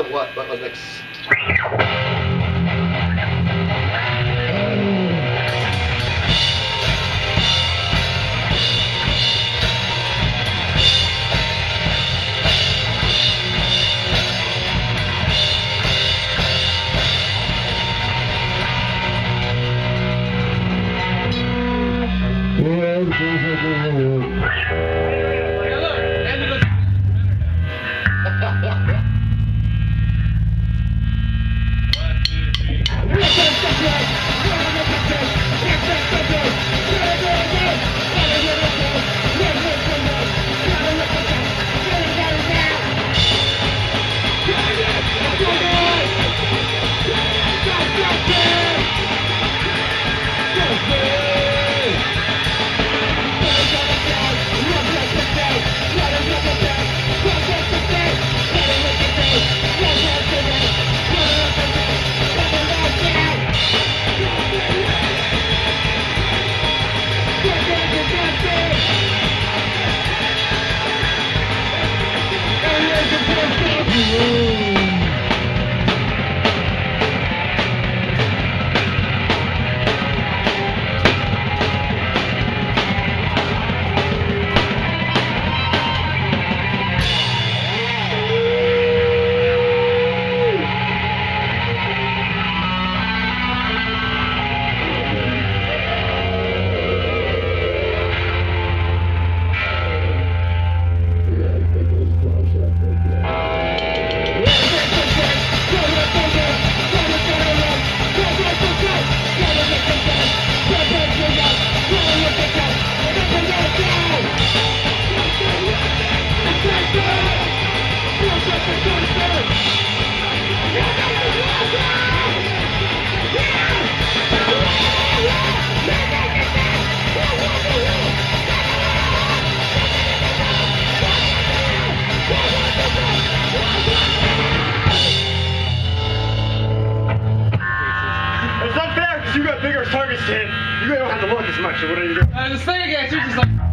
of what, what was next. You got don't have to look as much. What are you doing? Uh, thing again, too, just like.